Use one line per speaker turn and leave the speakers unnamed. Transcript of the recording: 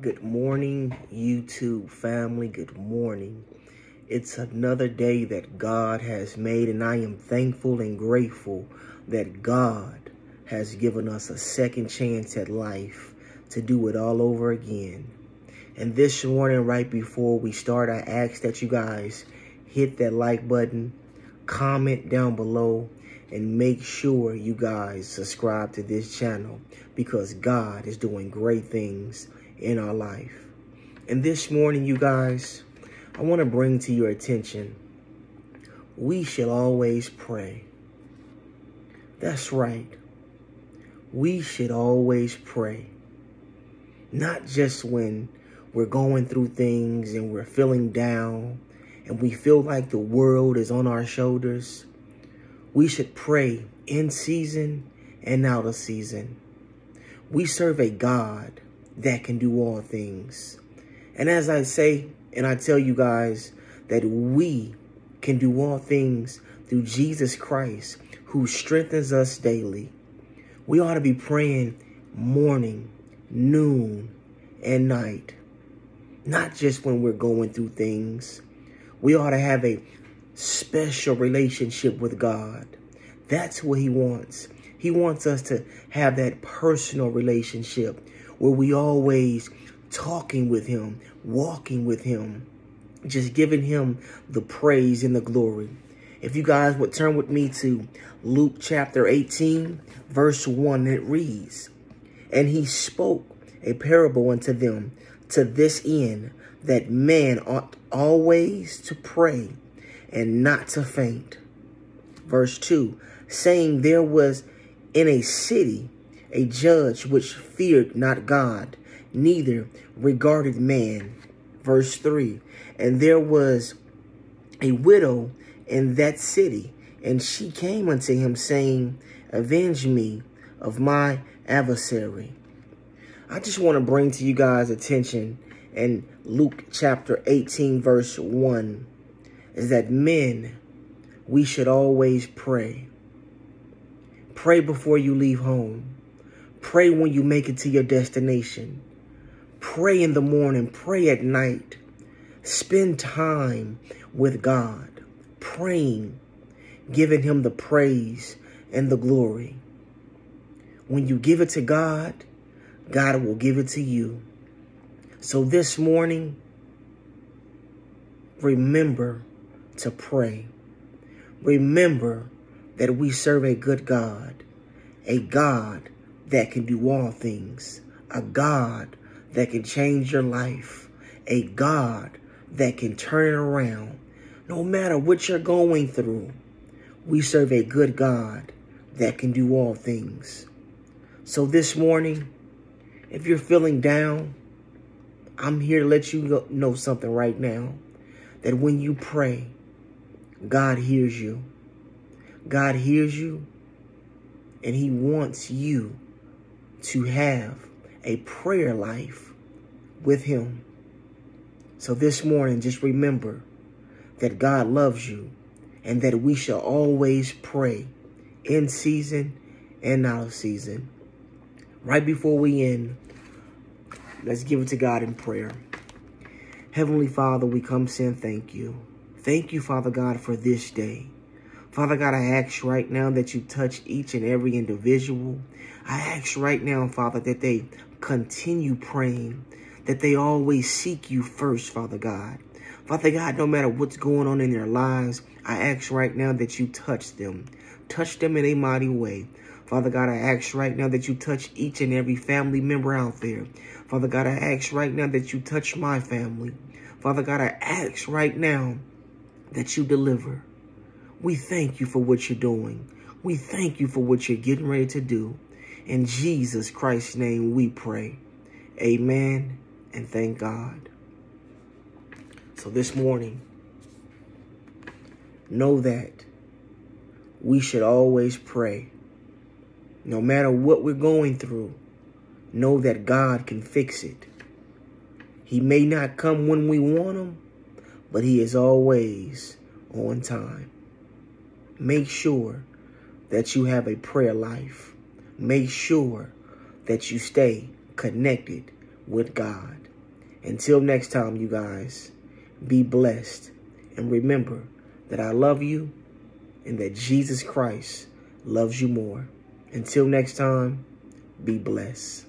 Good morning, YouTube family. Good morning. It's another day that God has made, and I am thankful and grateful that God has given us a second chance at life to do it all over again. And this morning, right before we start, I ask that you guys hit that like button, comment down below, and make sure you guys subscribe to this channel because God is doing great things in our life. And this morning, you guys, I want to bring to your attention, we should always pray. That's right. We should always pray. Not just when we're going through things and we're feeling down and we feel like the world is on our shoulders. We should pray in season and out of season. We serve a God that can do all things. And as I say, and I tell you guys that we can do all things through Jesus Christ who strengthens us daily. We ought to be praying morning, noon, and night. Not just when we're going through things. We ought to have a special relationship with God. That's what he wants. He wants us to have that personal relationship where we always talking with him, walking with him, just giving him the praise and the glory. If you guys would turn with me to Luke chapter 18, verse 1, it reads, And he spoke a parable unto them to this end, that man ought always to pray and not to faint. Verse 2, saying there was in a city a judge which feared not God, neither regarded man. Verse 3 And there was a widow in that city, and she came unto him, saying, Avenge me of my adversary. I just want to bring to you guys attention in Luke chapter 18, verse 1, is that men, we should always pray. Pray before you leave home. Pray when you make it to your destination. Pray in the morning. Pray at night. Spend time with God, praying, giving him the praise and the glory. When you give it to God, God will give it to you. So this morning, remember to pray. Remember that we serve a good God, a God that can do all things, a God that can change your life, a God that can turn it around. No matter what you're going through, we serve a good God that can do all things. So this morning, if you're feeling down, I'm here to let you know something right now. That when you pray, God hears you. God hears you and he wants you to have a prayer life with him. So this morning, just remember that God loves you and that we shall always pray in season and out of season. Right before we end, let's give it to God in prayer. Heavenly Father, we come saying thank you. Thank you, Father God, for this day. Father God, I ask right now that you touch each and every individual. I ask right now, Father, that they continue praying, that they always seek you first, Father God. Father God, no matter what's going on in their lives, I ask right now that you touch them. Touch them in a mighty way. Father God, I ask right now that you touch each and every family member out there. Father God, I ask right now that you touch my family. Father God, I ask right now that you deliver. We thank you for what you're doing. We thank you for what you're getting ready to do. In Jesus Christ's name we pray. Amen and thank God. So this morning, know that we should always pray. No matter what we're going through, know that God can fix it. He may not come when we want him, but he is always on time. Make sure that you have a prayer life. Make sure that you stay connected with God. Until next time, you guys, be blessed. And remember that I love you and that Jesus Christ loves you more. Until next time, be blessed.